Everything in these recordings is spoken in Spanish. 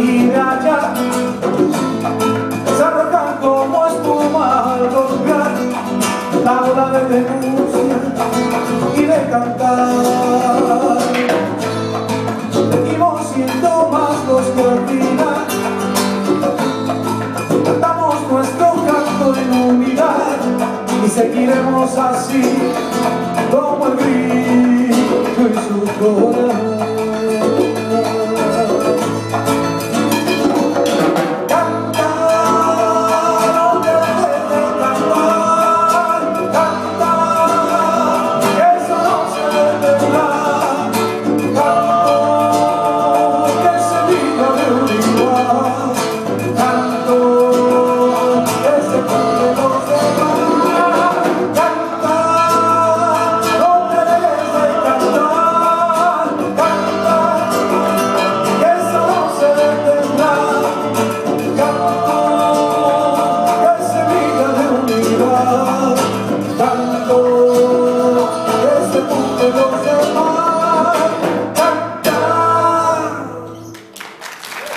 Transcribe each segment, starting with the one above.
y allá se arrojan como espuma al golpear la ola de denuncia y de cantar. Seguimos siendo más los que cantamos nuestro canto en unidad y seguiremos así como el grito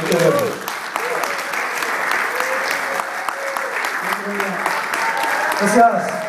Muito obrigado. Gracias.